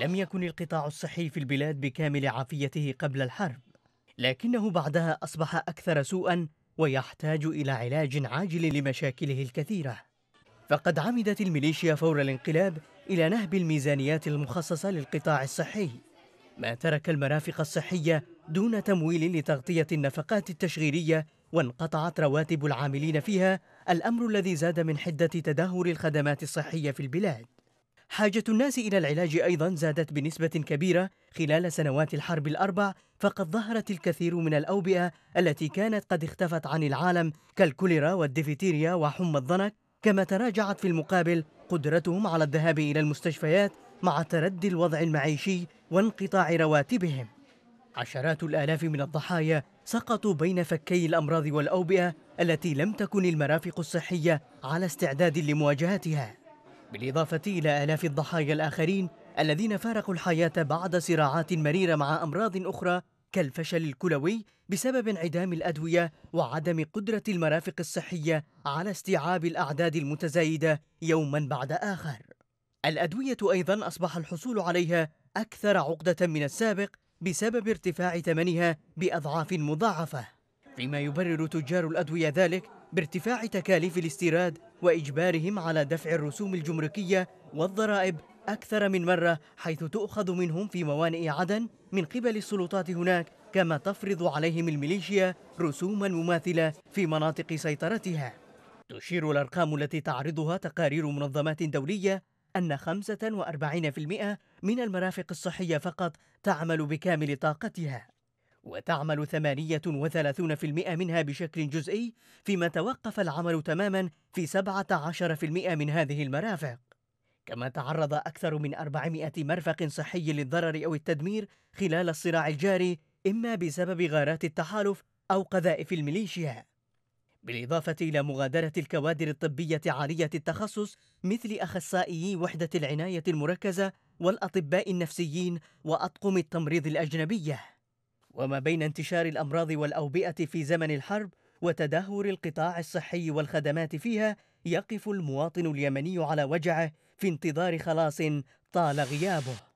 لم يكن القطاع الصحي في البلاد بكامل عافيته قبل الحرب لكنه بعدها أصبح أكثر سوءا ويحتاج إلى علاج عاجل لمشاكله الكثيرة. فقد عمدت الميليشيا فور الانقلاب إلى نهب الميزانيات المخصصة للقطاع الصحي ما ترك المرافق الصحية دون تمويل لتغطية النفقات التشغيلية وانقطعت رواتب العاملين فيها الأمر الذي زاد من حدة تدهور الخدمات الصحية في البلاد. حاجة الناس إلى العلاج أيضا زادت بنسبة كبيرة خلال سنوات الحرب الأربع فقد ظهرت الكثير من الأوبئة التي كانت قد اختفت عن العالم كالكوليرا والديفتيريا وحمى الضنك. كما تراجعت في المقابل قدرتهم على الذهاب إلى المستشفيات مع تردي الوضع المعيشي وانقطاع رواتبهم. عشرات الآلاف من الضحايا سقطوا بين فكي الأمراض والأوبئة التي لم تكن المرافق الصحية على استعداد لمواجهتها. بالإضافة إلى آلاف الضحايا الآخرين الذين فارقوا الحياة بعد صراعات مريرة مع أمراض أخرى كالفشل الكلوي بسبب انعدام الأدوية وعدم قدرة المرافق الصحية على استيعاب الأعداد المتزايدة يوما بعد آخر. الأدوية أيضا أصبح الحصول عليها أكثر عقدة من السابق بسبب ارتفاع ثمنها بأضعاف مضاعفة، فيما يبرر تجار الأدوية ذلك بارتفاع تكاليف الاستيراد وإجبارهم على دفع الرسوم الجمركية والضرائب أكثر من مرة حيث تؤخذ منهم في موانئ عدن من قبل السلطات هناك كما تفرض عليهم الميليشيا رسوما مماثلة في مناطق سيطرتها. تشير الأرقام التي تعرضها تقارير منظمات دولية أن 45% من المرافق الصحية فقط تعمل بكامل طاقتها. وتعمل 38% منها بشكل جزئي فيما توقف العمل تماما في 17% من هذه المرافق. كما تعرض أكثر من 400 مرفق صحي للضرر أو التدمير خلال الصراع الجاري إما بسبب غارات التحالف أو قذائف الميليشيا. بالإضافة إلى مغادرة الكوادر الطبية عالية التخصص مثل أخصائيي وحدة العناية المركزة والأطباء النفسيين وأطقم التمريض الأجنبية. وما بين انتشار الأمراض والأوبئة في زمن الحرب وتدهور القطاع الصحي والخدمات فيها يقف المواطن اليمني على وجعه في انتظار خلاص طال غيابه.